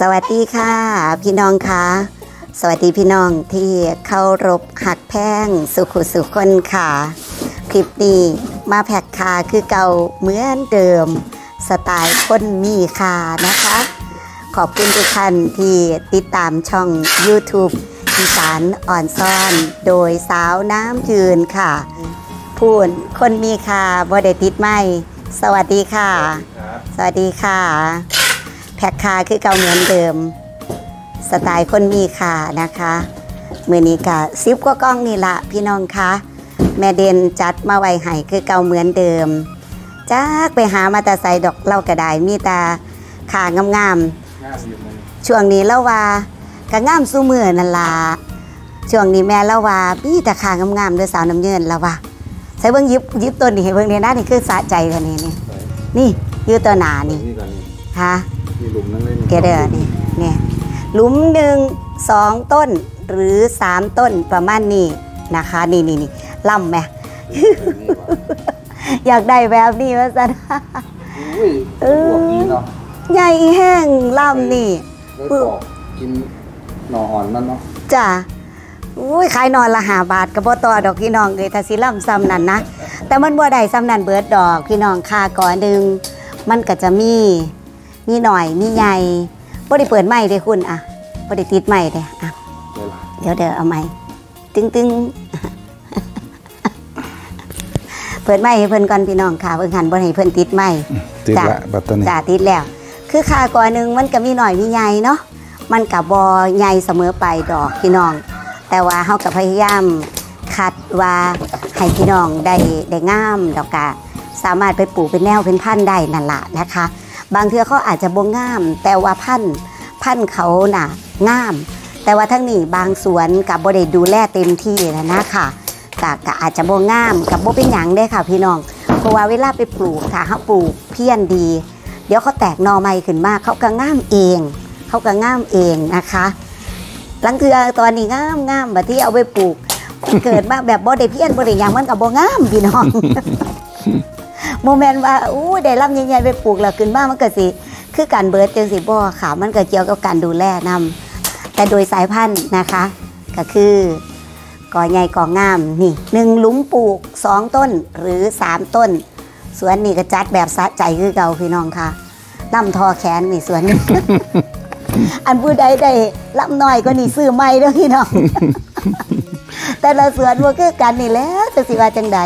สวัสดีค่ะ พี่น้องคะสวัสดีพี่น้องที่เคารพหักแพงสุขุสุขคนค่ะ คลิปนี้มาแพ็กคาคือเก่าเหมือนเดิม สไตล์คนมีคานะคะ ขอบคุณทุกท่านที่ติดตามช่อง YouTube อีสานอ่อนซ่อน โดยสาวน้ำยืนค่ะ พูนคนมีคาบ่ได้ติดไม่ สวัสดีค่ะ สวัสดีค่ะ แพ็กคาคือเก่าเหมือนเดิม สไตล์คนมีค่ะนะคะมือนี้กะซิบก็กล้องนี่ละพี่น้องคะแม่เดนจัดมาไว้ให้คือเก่าเหมือนเดิมจักไปหามาแต่ใส่ดอกเล่ากระไดมีแตาขางามงามอยู่มันๆช่วงนี้เล่าว่ากะงามสู้มือนั่นล่ะช่วงนี้แม่เล่าว่าพี่แต่ขางามๆด้วยสาวน้ำเยินแล้วว่าใส่เบิ่งยิบยิบตัวนี้ให้เบิ่งเนี่ยนะนี่คือสะใจกันนี่นี่นี่ยืดตัวหนานี่นี่ก่อนนี่ฮะมีห ลุมนั่นเลยเดี๋ยวเดี๋ยวนี่เนี่ยหลุมหนึ่งสองต้นหรือสามต้นประมาณนี้นะคะ นี่นี่นี่ล่ำไหมอยากได้แบบนี้ว่าสันอุ้ยเออบวกดีเนาะใหญ่แห้งล่ำนี่แล้วปอกกินหน่ออ่อนมันเนาะจ้ะอุ้ยขายนอนละหาบาทกับบ่ต่อดอกพี่น้องเลยถ้าสิล่ำซ้ำนั่นนะแต่มันบ่ได้ซ้ำนั่นเบิดดอกพี่น้องค่าก่อนหนึ่งมันก็จะมี มีหน่อยมีใหญ่บ่ได้เปิดไม้เด้คุณอะบ่ได้ติดไม้เด้อะเวลาเดี๋ยวเดี๋ยวเอาใหม่ตึงตึงเปิดไม้ให้เพิ่นก่อนพี่น้องค่ะเพิ่นหันบ่ให้เพิ่นติดไม้ติดจ้ะละบัตรตัวนี้จ่าติดแล้ว คือค่าก่อนหนึ่งมันก็มีหน่อยมีใหญ่เนาะมันกับบอใหญ่เสมอไปดอกพี่น้อง แต่ว่าเฮากับพยายามคัดว่าให้พี่น้องได้ได้งามดอกกะสามารถไปปลูกเป็นแนวเป็นพันธุ์ได้นั่นละนะคะ บางเทือเขาอาจจะบ่งาม แต่ว่าพันธ์พันธ์เขาน่ะงาม แต่ว่าทั้งนี้บางสวนกับบ่ได้ดูแลเต็มที่นะนะค่ะกะกะอาจจะบ่งามกับบ่เป็นหยังเด้ค่ะพี่น้อง เพราะว่าเวลาไปปลูกถ้าเขาปลูกเพี้ยนดี เดี๋ยวเขาแตกนอใหม่ขึ้นมาเขาก็ง่ามเอง เขาก็ง่ามเองนะคะหลังเทือตอนนี้ง่ามง่ามแบบที่เอาไปปลูก เกิดมาแบบบ่ได้เพี้ยนบ่ได้หยังมันกับบ่ง่ามพี่น้อง โมเมนต์ว่าอู้ได้ลำใหญ่ๆไปปลูกแล้วขึ้นมามันก็สิ คือการเบิร์ดจังสิบ่ค่ะ มันก็เกี่ยวกับการดูแลนำแต่โดยสายพันธุ์นะคะ ก็คือกอใหญ่กองามนี่หนึ่งหลุมปลูกสองต้นหรือสามต้น สวนนี่ก็จัดแบบสะใจคือเก่าพี่น้องค่ะล่ำทอแขนนี่สวนนี้อันผู้ใดได้ล่ำน้อยก็นี่ซื้อไม่เด้อพี่น้อง แต่ละสวนว่าคือกันนี่แล้วจะสิว่าจังใด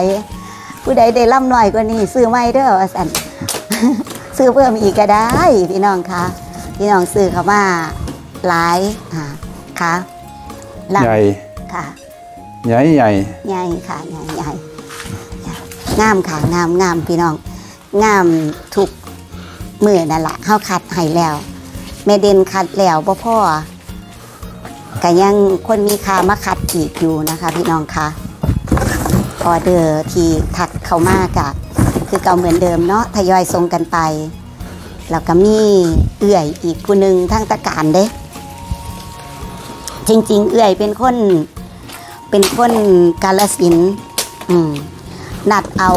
ผู้ใดได้ล่ำน้อยก็นี่ซื้อไม่เด้อว่าสันซื้อเพิ่มอีกก็ได้ พี่น้องค่ะพี่น้องซื้อเขามาหลายอ่าค่ะล่ำใหญ่ค่ะใหญ่ใหญ่ใหญ่ค่ะใหญ่ใหญ่งามค่ะงามงามพี่น้องงามทุกมือนั่นแหละเข้าคัดให้แล้วแม่เด่นคัดแล้วพ่อพ่อก็ยังคนมีคามาคัดอีกอยู่นะคะ พี่น้องคะ ออเดอร์ที่ทักเข้ามากะคือเก่าเหมือนเดิมเนาะทยอยส่งกันไปแล้วก็มีเอื่อยอีกผู้หนึ่งทั้งตะการเด้ จริง ๆ เอื่อยเป็นคนเป็นคนกาลสินอืมนัดเอา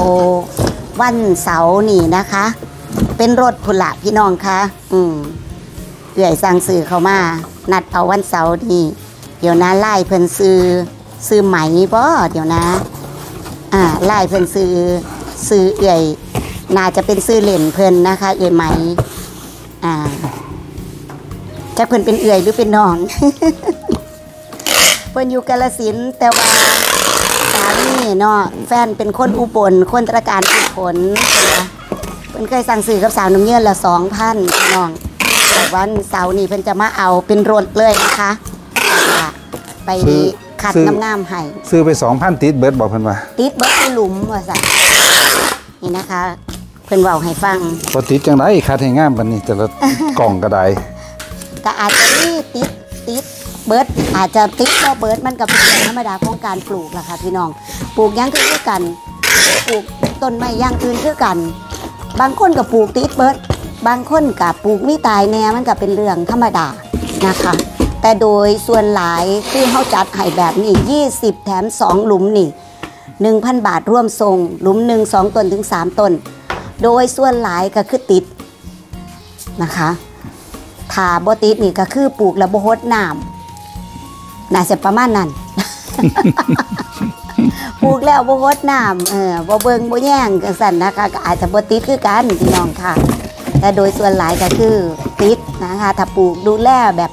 วันเสาร์นี่นะคะ เป็นรถพุละพี่น้องคะอืมเอื่อยสั่งซื้อเขามา นัดเอาวันเสาร์นี่ เดี๋ยวนะไล่เพิ่นซื้อซื้อไหมบ่เดี๋ยวนะ อ่าไล่เพิ่นซื้อซื้อเอื่อยน่าจะเป็นซื้อเหรียญเพิ่นนะคะ เอื่อยไหมอ่าจะเพิ่นเป็นเอื่อยหรือเป็นน้อง เพิ่นอยู่กาลสินแต่ว่าสามีเนาะแฟนเป็นคนอุบลคนตระการอุบลเพิ่นเพิ่นเคยสั่งซื้อกับสาวน้ำเยื่อละสองพันน้องแต่วันเสาร์นี้เพิ่นจะมาเอาเป็นรถเลยนะคะอ่าไป ขัดน้ำงามให้ซื้อไปสองพันติดเบิร์ดบอกเพิ่นว่าติดเบิดที่หลุมว่าสั่นนี่นะคะ เพิ่นเว้าให้ฟังพอติดจังไรคัดให้งามปันนี้แต่ละกล่องกระไดก็อาจจะมีติดติดเบิร์ดอาจจะติดก็เบิร์ดมันก็เป็นเรื่องธรรมดาของการปลูกแหละค่ะพี่น้อง ปลูกหยังคือกันปลูกต้นไม้หยังอื่นคือกัน บางคนก็ปลูกติดเบิร์ดบางคนก็ปลูกมีตายแน่มันก็เป็นเรื่องธรรมดานะคะ แต่โดยส่วนหลายที่เขาจัดให้แบบนี้ 20 แถม 2 หลุมนี่ 1,000 บาทร่วมทรงหลุมหนึ่งสองต้นถึง 3ต้นโดยส่วนหลายก็คือติดนะคะถาบติดนี่ก็คือปลูกแล้วบ่รดน้ำน่าจะประมาณนั้นปลูกแล้วบ่รดน้ำเออบ่เบิงบ่แย่งจังซั่นนะคะก็อาจจะบ่ติดคือกันพี่น้องค่ะ แต่โดยส่วนหลายก็คือติดนะคะ ถ้าปลูกดูแลแบบ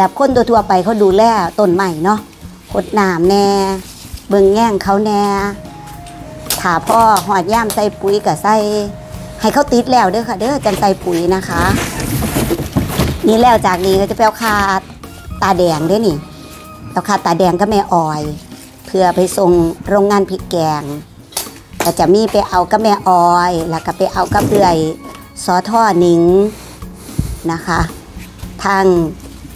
แบบคนทั่วไปเขาดูแลต้นใหม่เนาะรดน้ำแน่เบิ่งแย่งเขาแน่ถาพ่อหอดย่ามใส่ปุ๋ยก็ใส่ให้เขาติดแล้วเด้อค่ะ เด้อจังใส่ปุ๋ยนะคะ นี่แล้วจากนี้ก็จะไปเอาคาตาแดงด้วยนี่เอาคาตาแดงก็แม่ออย เพื่อไปส่งโรงงานพริกแกงก็จะมีไปเอากับแม่ออย แล้วก็ไปเอากับเอื่อยซอท่อหนิงนะคะ ทาง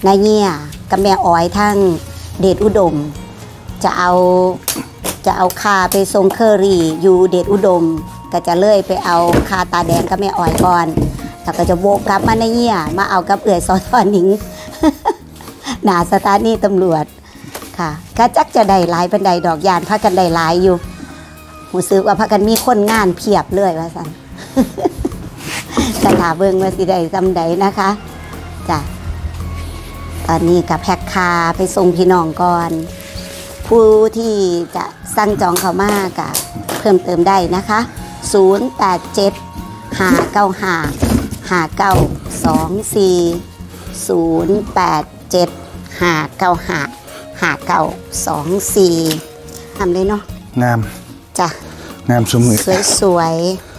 นายเงี่ยกับแม่อ้อยทางเดชอุดม จะเอาจะเอาคาไปส่งเคอรี่อยู่เดชอุดม ก็จะเลยไปเอาคาตาแดงกับแม่อ้อยก่อนแล้วก็จะโวกกลับมาในเงี่ยมาเอากับเอื่อยซอทอนิงหนาสถานีตำรวจค่ะก็จักจะได้หลายบันไดดอกยานพักกันได้หลายอยู่หูซื้อว่าพักกันมีคนงานเพียบเลยว่าสันสถาเบิงว่าสิได้จำใดนะคะจ้ะ อนนี้กับแพ็คคาไปส่งพี่น้องก่อน ผู้ที่จะสั่งจองเขามากะเพิ่มเติมได้นะคะ 087 595 5924 087 595 5924ทำได้เนาะงามจ้ะงามสมือสวย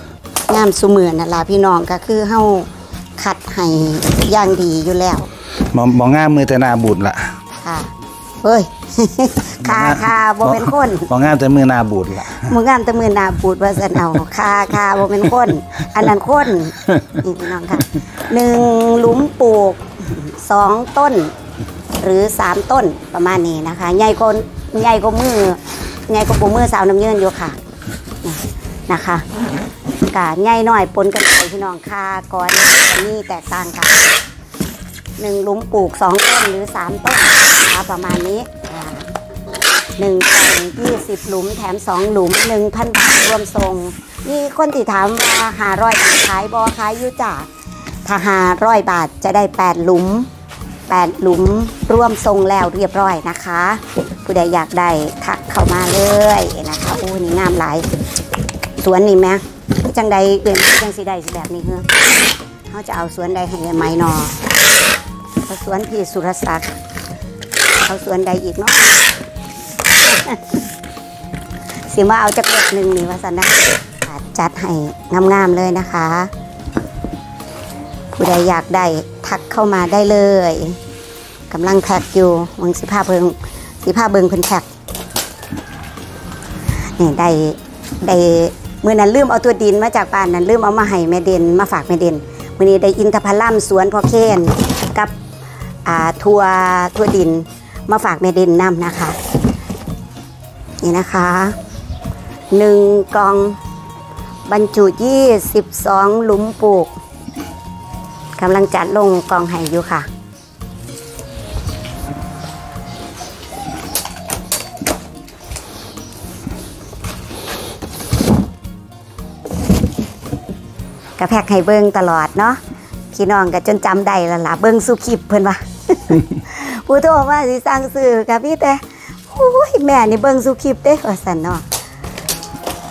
ๆงามสุเหมือนนั่นล่ะพี่น้องก็คือเฮาคัดให้อย่างดีอยู่แล้ว บ่บ่งามมือแต่หน้าบูดละค่ะเฮ้ยคาคาบ่เป็นคนบ่งามแต่มือหน้าบูดละมืองามแตะมือหนาปูดว่าซั่นเอาคาคาบ่เป็นคน อันนั้นคนนี่พี่น้องค่ะหนึ่งหลุมปลูกสองต้น หรือสามต้นประมาณนี้นะคะใหญ่กว่าใหญ่กว่ามือใหญ่กว่าปูมือสาวน้ำเยินอยู่ค่ะนี่นะคะกะใหญ่หน่อยปนกันไปพี่น้องค่าก่อนนี่แตกต่างกัน หนึ่งหลุมปลูกสองต้นหรือสามต้นนะคะประมาณนี้หนึ่งกล่องยี่สิบหลุมแถมสองหลุมหนึ่งพันบาทรวมทรงมีคนที่ถามว่าหาร้อยบาทขายบอขายอยุจ่าถ้าหาร้อยบาทจะได้แปดหลุมแปดหลุมร่วมทรงแล้วเรียบร้อยนะคะ ผู้ใดอยากได้ทักเข้ามาเลยนะคะโอ้นี่งามหลายสวนนี่แม่จังใดเอื่นจังสีใดสิแบบนี้เฮ้อเขาจะเอาสวนใดให้ไหมนอ เอาสวนพี่สุรศักดิ์เอาสวนใดอีกเนาะสิมาเอาจักรหนึ่งนี่วาสันนะจัดให้งามๆเลยนะคะ ผู้ใดอยากได้ทักเข้ามาได้เลยกำลังแพ็กอยู่วังสิผ้าเบิงสิผ้าเบิงเพิ่นแพ็กนี่ได้ได้เมื่อนั้นลืมเอาตัวดินมาจากบ้านนั้นลืมเอามาให้แม่เด่นมาฝากแม่เด่นมื่อนี้ได้อินทผลัมสวนพ่อเคน ทัวทัวดินมาฝากแม่เด่นนำนะคะ นี่นะคะหนึ่งกล่องบรรจุยี่สิบสองหลุมปลูกกำลังจัดลงกองไห้อยู่ค่ะ กระแพกให้เบิ้งตลอดเนาะพี่น้องก็จนจำได้ละล่ะเบิ้งสุคลิปเพิ่อนว่า ผู้โทรมาสิสั่งซื้อกับพี่แต่โอ้ยแม่นี่เบิ้งสุคลิปเด้ว่าซั่นเนาะ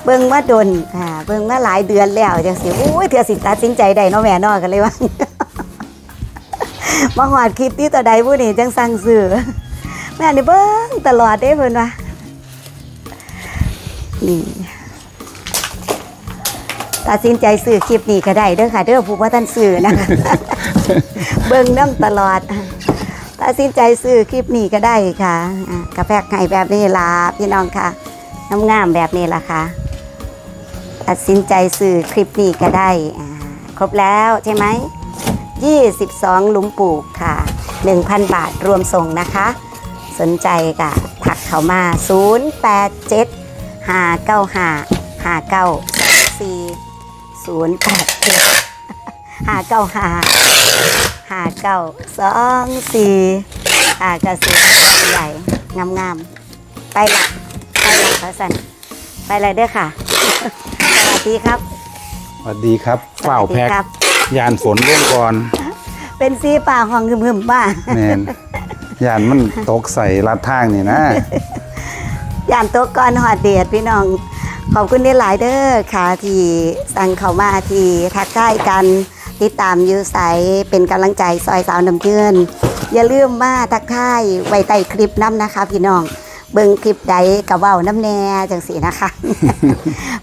เบิ้งมาดนอ่าเบิ้งมาหลายเดือนแล้วจังสิโอ้ยเถื่อสิตัดสินใจได้เนาะแม่นาะกันเลยว่ามาหอดคลิปที่ต่อใดผู้นี่จังสั่งซื้อแม่นี่เบิ้งตลอดเด้เพิ่นว่านี่ตัดสินใจซื้อคลิปนี้ก็ได้เด้อค่ะเด้อผู้ว่าท่านซื้อนะคะเบิ่งน้ำตลอด ตัดสินใจซื้อคลิปนี้ก็ได้ค่ะกระแพกไห้แบบนี้ล่ะพี่น้องค่ะน้ำงามแบบนี้ล่ะค่ะตัดสินใจซื้อคลิปนี้ก็ได้ครบแล้วใช่ไหม22 หลุมปลูกค่ะ 1,000 บาทรวมส่งนะคะ สนใจก็ถักเข้ามา 087 595 5924 087 595 5924อ่ากระสุนใหญ่งามๆไปละไปละพระสันไปเลยเด้อค่ะ สวัสดีครับ สวัสดีครับฝ้าวแพ็กสวัสดีครับ ยานฝนร่วงก่อนไปเป็นสีป่าห้องหึมๆบ้าแม่นยานมันตกใส่ลัดทางนี่นะ ย่านตัวก่อนหอดเดียดพี่น้อง ขอบคุณที่หลายเด้อค่ะที่สั่งเข้ามาที่ทักทายกัน ติดตามยูใสเป็นกำลังใจซอยสาวน้ำเชื่นอย่าลืมมาทักทายไว้ใต้คลิปน้ำนะคะ พี่น้องเบิ่งคลิปใดกับเว้าน้ำแน่จังสีนะคะ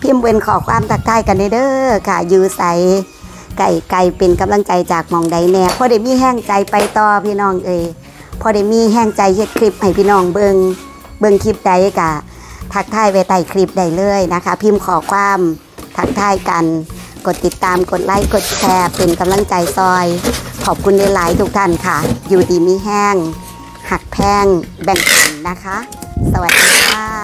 พิมพ์เป็นขอความทักทายกันเด้อค่ะยูใสไก่ไก่เป็นกำลังใจจากมองใดแน่พอได้มีแห้งใจไปต่อพี่น้องเอ่ยพอได้มีแห้งใจเฮ็ดคลิปให้พี่น้องเบิงเบิงคลิปใดกะทักทายไว้ใต้คลิปได้เลยนะคะ พิมพ์ขอความทักทายกัน กดติดตามกดไลค์กดแชร์เป็นกำลังใจซอย ขอบคุณหลายๆทุกท่านค่ะ อยู่ดีมีแห้ง หักแพงแบ่งปันนะคะ สวัสดีค่ะ